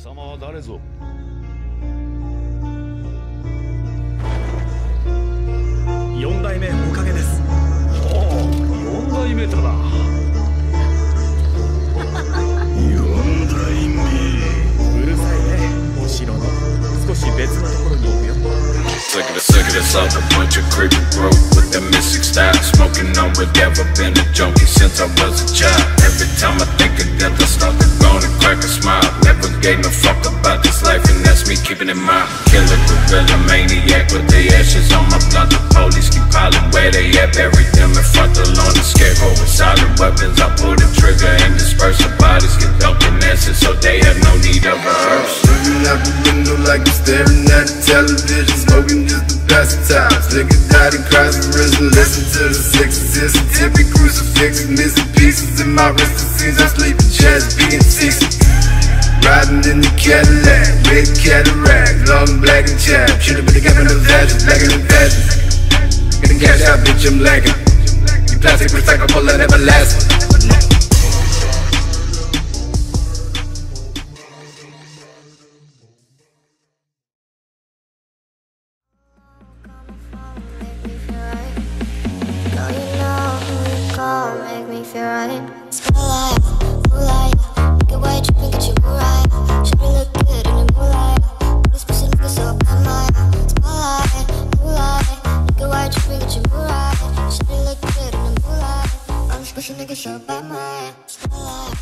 様は誰ぞ四代目おかげですおお四代目とだ四代目うるさいねお城の少し別のところに置くよ Look at us, look at us, all a bunch of creepy broke with the mystic style. Smoking on whatever, been a junkie since I was a child. Every time I think gave no fuck about this life, and that's me keeping it mind. Killer, gorilla, maniac with the ashes on my blunt. The police keep piling where they at, bury them in of lawn. The scarecrow with solid weapons. I pull the trigger and disperse the bodies, get dumped in acid, so they have no need of a hearse. Looking out the window like you're staring at the television Smoking just the time Slicking out and cross the wrist and listen to the sixes It's a tippy crucifixes Missing pieces in my wrist It seems I'm sleeping chest being 60 Riding in the Cadillac, red cataract Long black and chapped. Should've been the captain of the fashion Blacker than fashion Getting cash out, bitch, I'm lagging You plastic recyclable and everlasting. Make me feel right. Nigga, niggas should buy my ass.